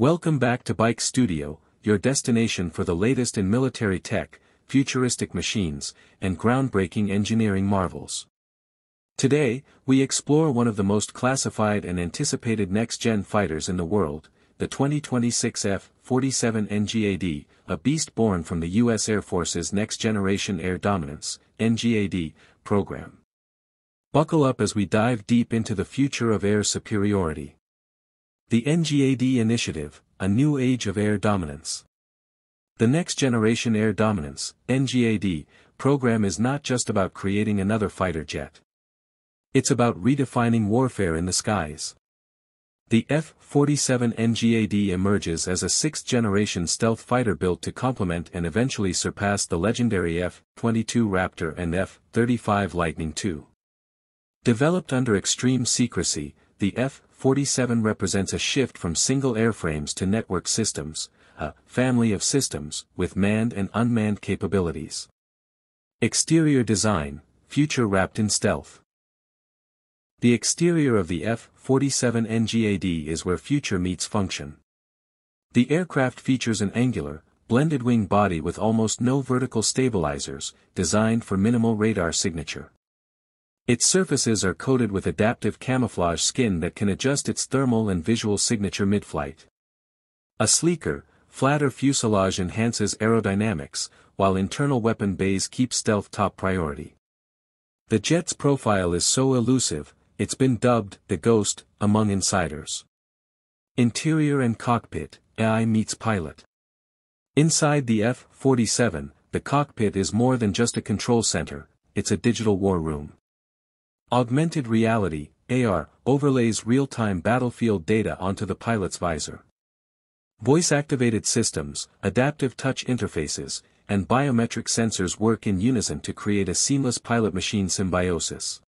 Welcome back to Bike Studio, your destination for the latest in military tech, futuristic machines, and groundbreaking engineering marvels. Today, we explore one of the most classified and anticipated next-gen fighters in the world, the 2026 F-47 NGAD, a beast born from the U.S. Air Force's Next Generation Air Dominance, NGAD, program. Buckle up as we dive deep into the future of air superiority. The NGAD Initiative, a new age of air dominance. The Next Generation Air Dominance, NGAD, program is not just about creating another fighter jet. It's about redefining warfare in the skies. The F-47 NGAD emerges as a sixth-generation stealth fighter built to complement and eventually surpass the legendary F-22 Raptor and F-35 Lightning II. Developed under extreme secrecy, the F-47 represents a shift from single airframes to network systems, a family of systems with manned and unmanned capabilities. Exterior design, future wrapped in stealth. The exterior of the F-47 NGAD is where future meets function. The aircraft features an angular, blended wing body with almost no vertical stabilizers, designed for minimal radar signature. Its surfaces are coated with adaptive camouflage skin that can adjust its thermal and visual signature mid-flight. A sleeker, flatter fuselage enhances aerodynamics, while internal weapon bays keep stealth top priority. The jet's profile is so elusive, it's been dubbed the Ghost among insiders. Interior and cockpit, AI meets pilot. Inside the F-47, the cockpit is more than just a control center, it's a digital war room. Augmented reality, AR, overlays real-time battlefield data onto the pilot's visor. Voice-activated systems, adaptive touch interfaces, and biometric sensors work in unison to create a seamless pilot-machine symbiosis.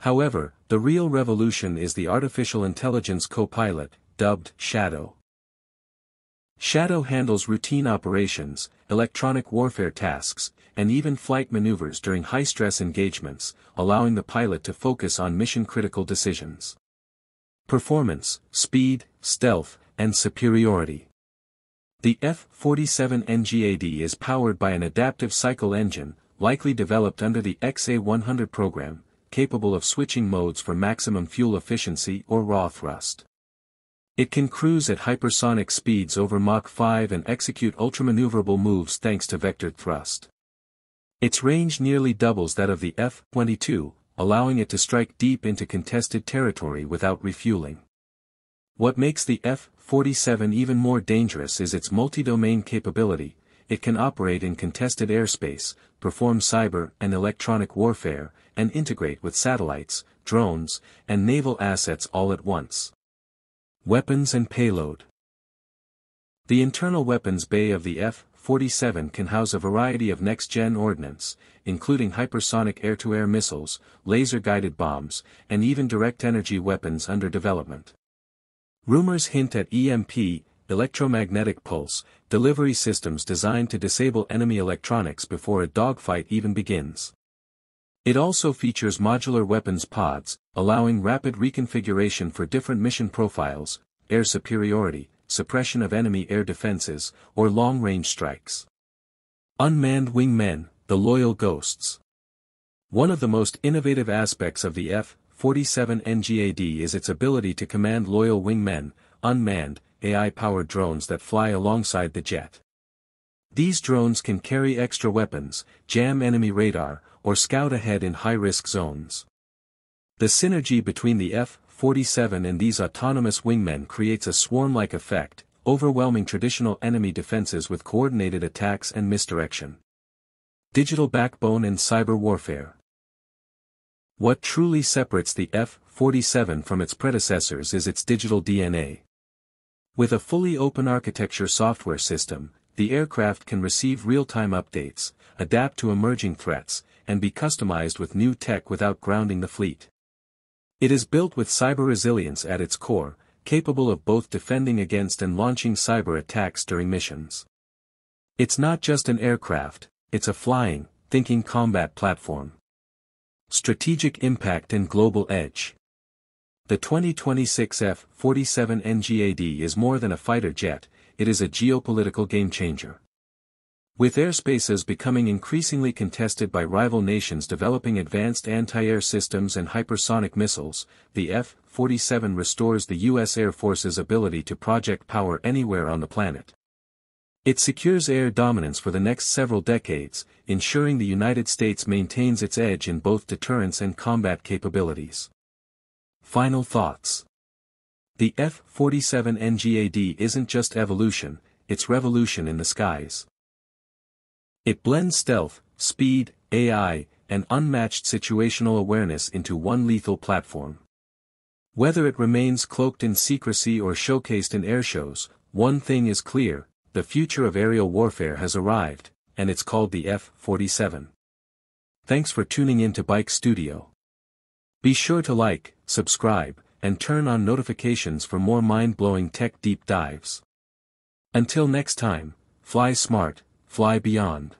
However, the real revolution is the artificial intelligence co-pilot, dubbed Shadow. Shadow handles routine operations, electronic warfare tasks, and even flight maneuvers during high-stress engagements, allowing the pilot to focus on mission-critical decisions. Performance, speed, stealth, and superiority. The F-47 NGAD is powered by an adaptive cycle engine, likely developed under the XA-100 program, capable of switching modes for maximum fuel efficiency or raw thrust. It can cruise at hypersonic speeds over Mach 5 and execute ultramaneuverable moves thanks to vectored thrust. Its range nearly doubles that of the F-22, allowing it to strike deep into contested territory without refueling. What makes the F-47 even more dangerous is its multi-domain capability, it can operate in contested airspace, perform cyber and electronic warfare, and integrate with satellites, drones, and naval assets all at once. Weapons and Payload The internal weapons bay of the F-47 can house a variety of next-gen ordnance, including hypersonic air-to-air -air missiles, laser-guided bombs, and even direct-energy weapons under development. Rumors hint at EMP, electromagnetic pulse, delivery systems designed to disable enemy electronics before a dogfight even begins. It also features modular weapons pods, allowing rapid reconfiguration for different mission profiles, air superiority, suppression of enemy air defenses, or long-range strikes. Unmanned wingmen, the loyal ghosts. One of the most innovative aspects of the F-47 NGAD is its ability to command loyal wingmen, unmanned, AI-powered drones that fly alongside the jet. These drones can carry extra weapons, jam enemy radar, or scout ahead in high-risk zones. The synergy between the F-47 and these autonomous wingmen creates a swarm-like effect, overwhelming traditional enemy defenses with coordinated attacks and misdirection. Digital backbone and cyber warfare. What truly separates the F-47 from its predecessors is its digital DNA. With a fully open architecture software system, the aircraft can receive real-time updates, adapt to emerging threats, and be customized with new tech without grounding the fleet. It is built with cyber resilience at its core, capable of both defending against and launching cyber attacks during missions. It's not just an aircraft, it's a flying, thinking combat platform. Strategic impact and global edge. The 2026 F-47 NGAD is more than a fighter jet, it is a geopolitical game-changer. With airspaces becoming increasingly contested by rival nations developing advanced anti-air systems and hypersonic missiles, the F-47 restores the U.S. Air Force's ability to project power anywhere on the planet. It secures air dominance for the next several decades, ensuring the United States maintains its edge in both deterrence and combat capabilities. Final thoughts. The F-47 NGAD isn't just evolution, it's revolution in the skies. It blends stealth, speed, AI, and unmatched situational awareness into one lethal platform. Whether it remains cloaked in secrecy or showcased in airshows, one thing is clear, the future of aerial warfare has arrived, and it's called the F-47. Thanks for tuning in to Bike Studio. Be sure to like, subscribe, and turn on notifications for more mind-blowing tech deep dives. Until next time, fly smart, fly beyond.